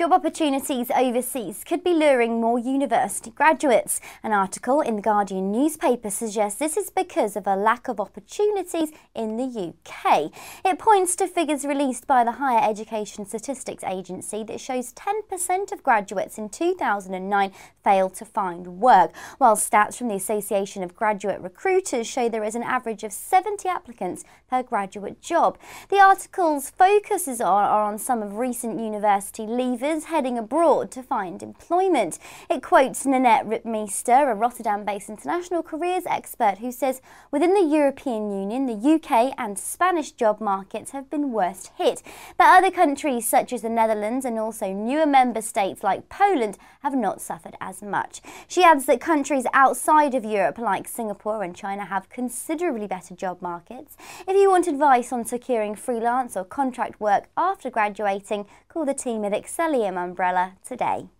Job opportunities overseas could be luring more university graduates. An article in the Guardian newspaper suggests this is because of a lack of opportunities in the UK. It points to figures released by the Higher Education Statistics Agency that shows 10% of graduates in 2009 failed to find work, while stats from the Association of Graduate Recruiters show there is an average of 70 applicants per graduate job. The article's focuses are, are on some of recent university leavers heading abroad to find employment. It quotes Nanette Ripmeester, a Rotterdam-based international careers expert who says within the European Union, the UK and Spanish job markets have been worst hit, but other countries such as the Netherlands and also newer member states like Poland have not suffered as much. She adds that countries outside of Europe like Singapore and China have considerably better job markets. If you want advice on securing freelance or contract work after graduating, call the team at Excellium Umbrella today.